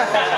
Yeah.